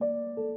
you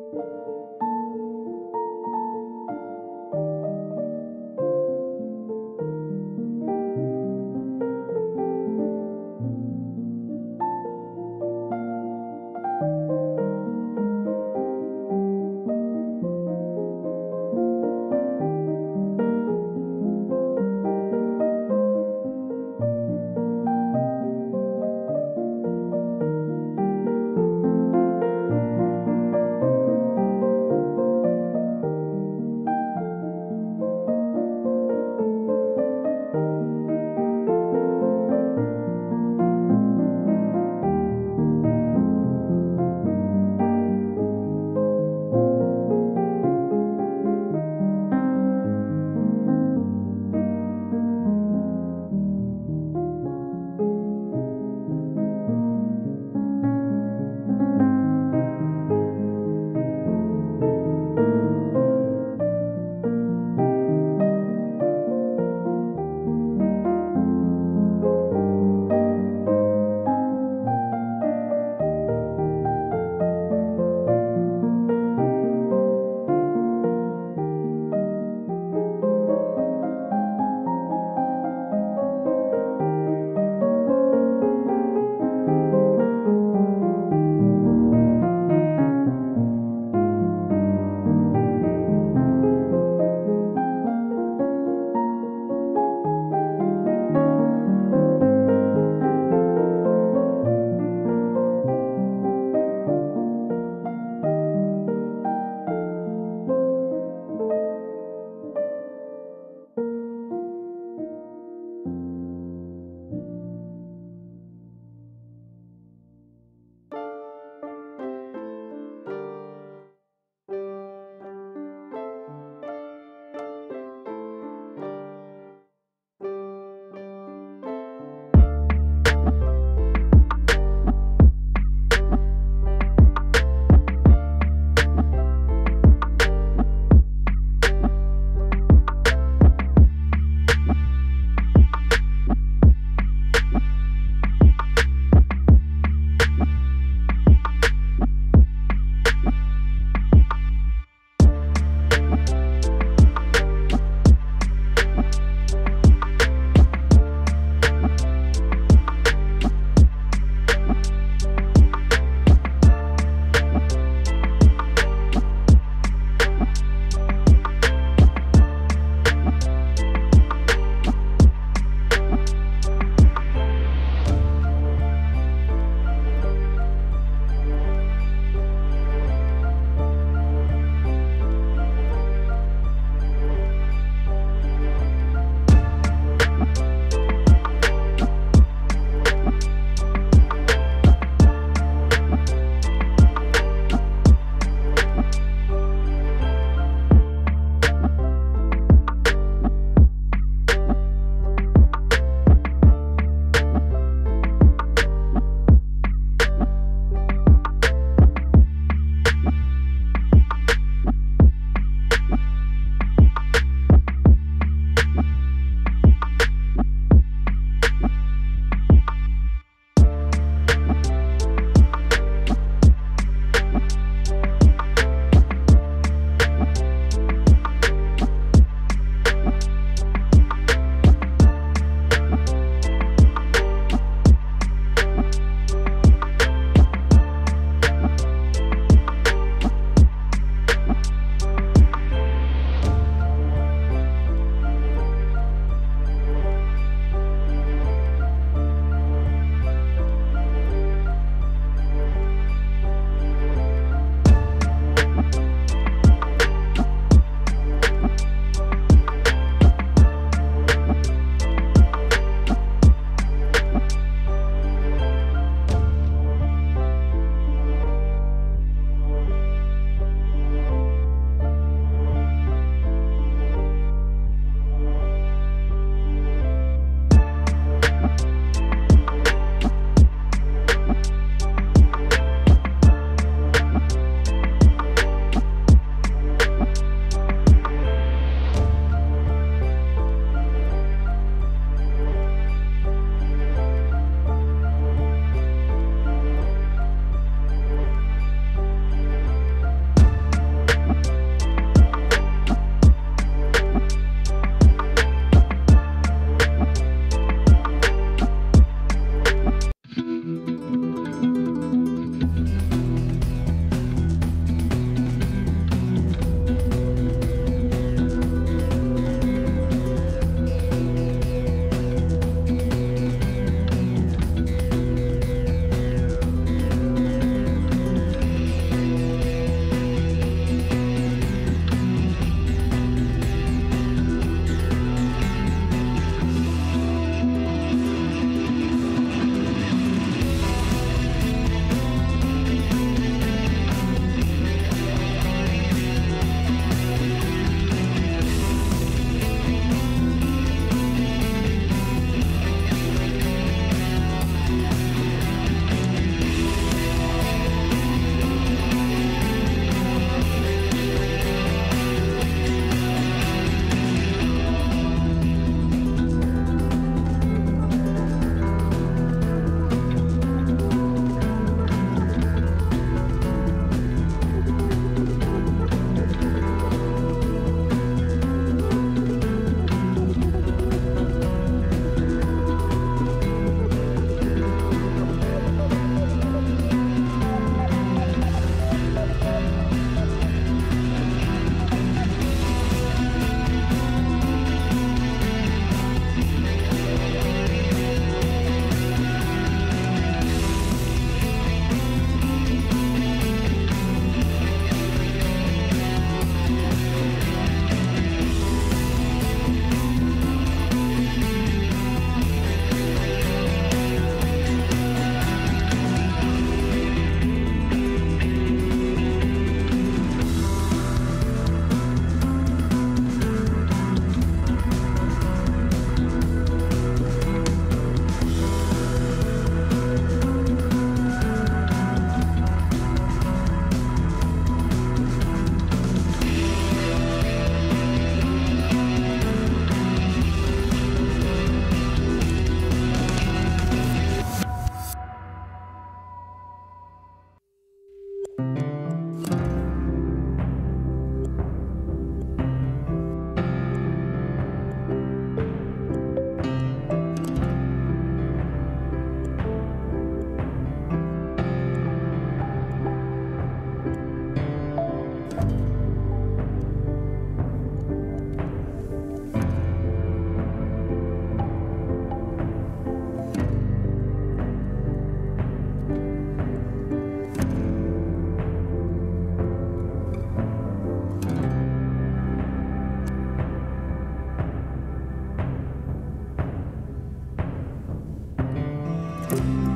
Bye.